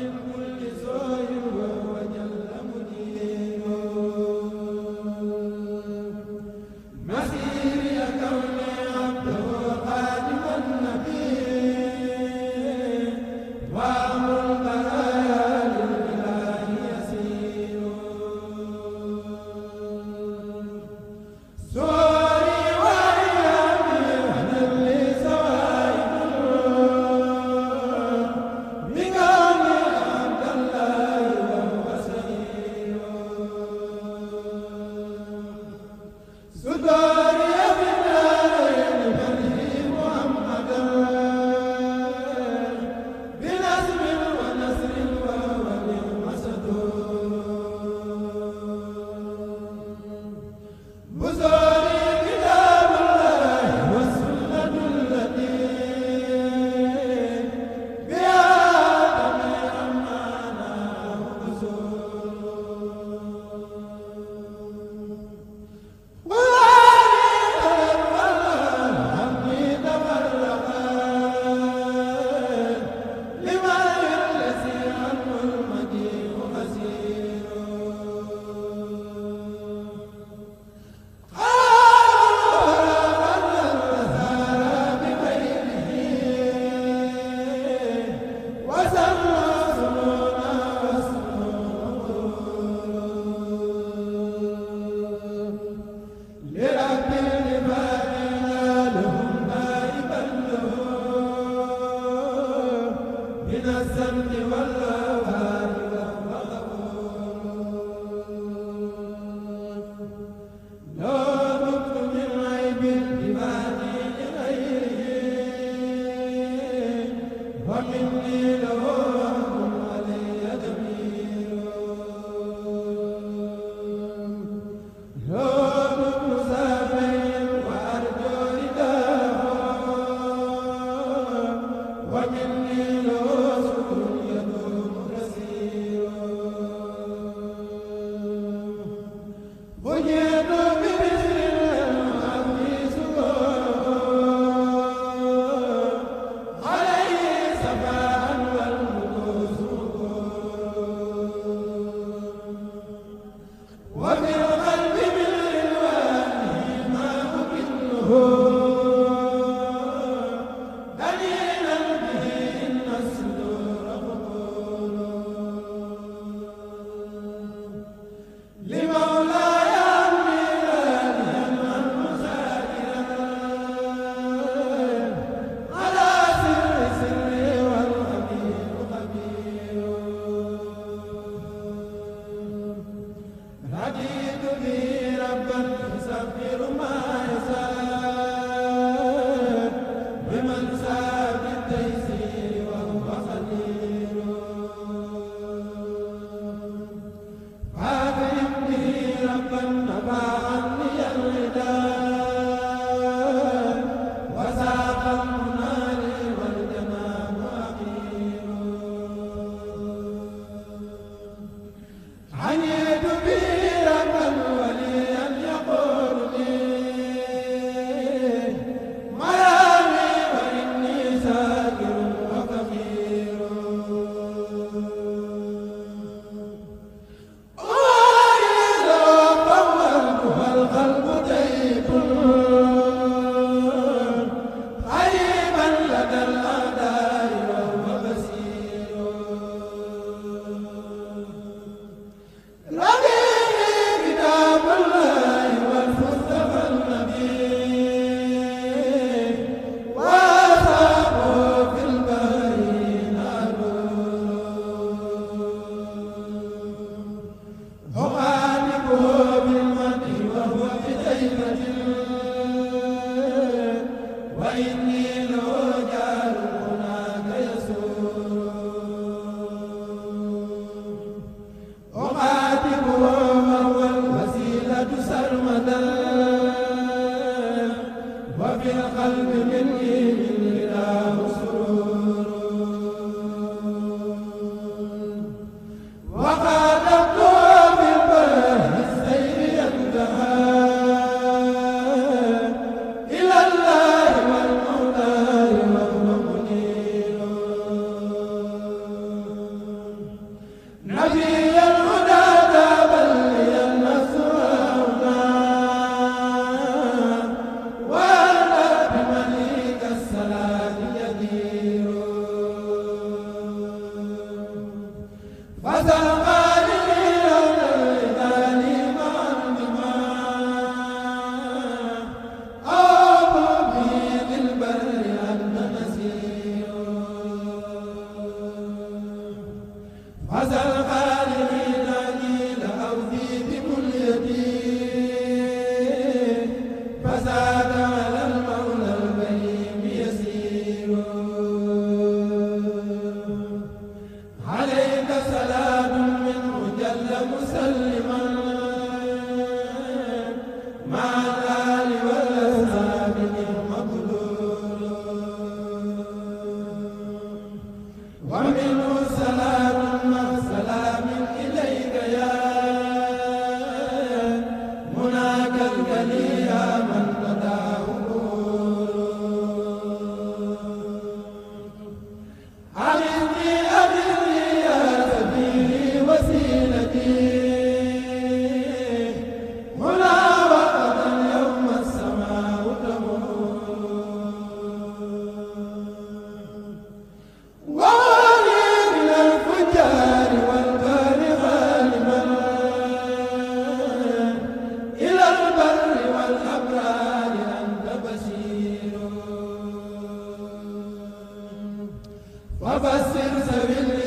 من كل زاد Amen. ربي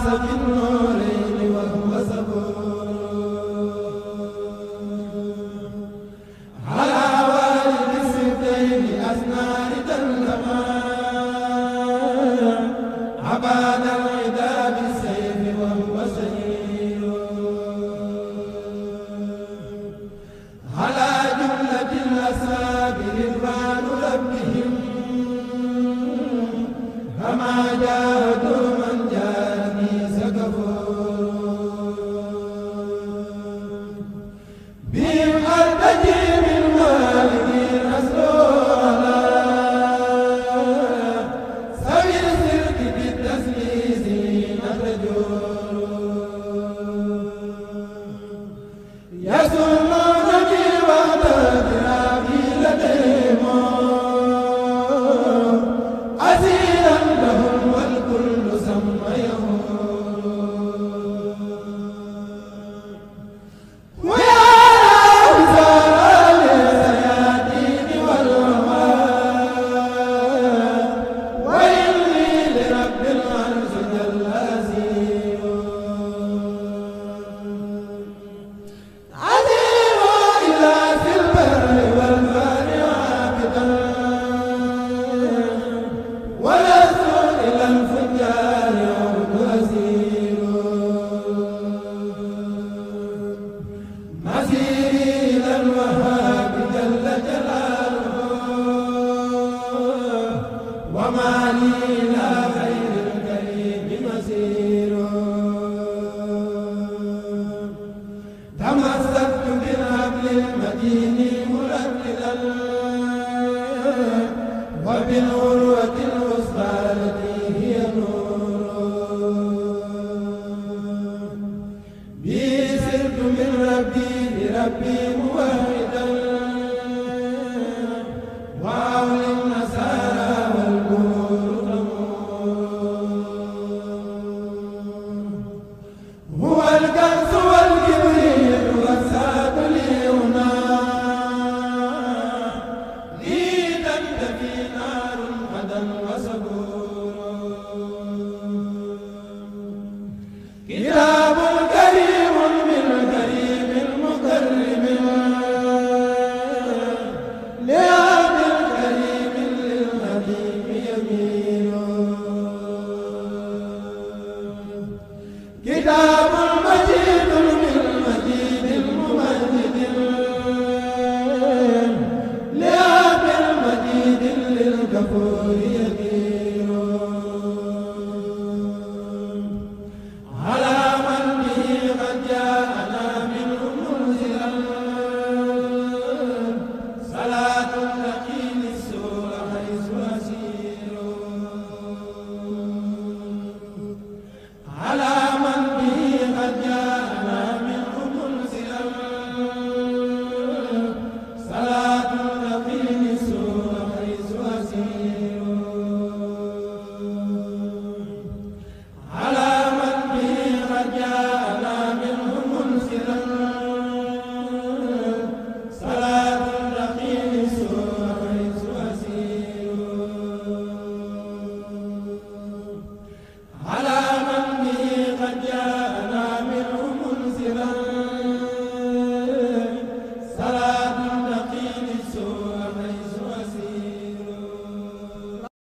لربي Masiri kitaab